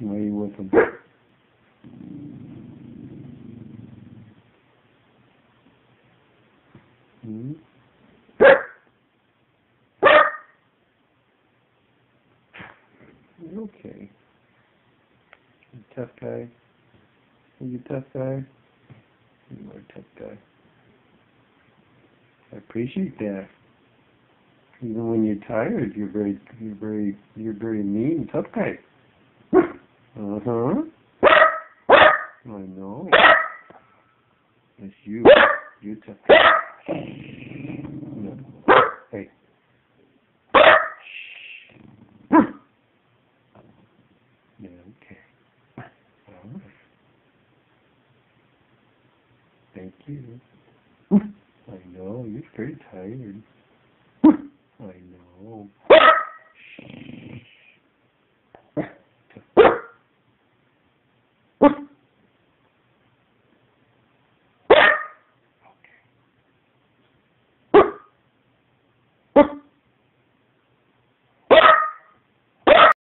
You with him? Hmm? Okay? You tough guy? Are you a tough guy? You are a tough guy. I appreciate that. Even when you're tired, you're very, you're very, you're very mean, tough guy. I know. It's you. You guy. No. Hey. Yeah, okay. All right. Thank you. I know, you're pretty tired.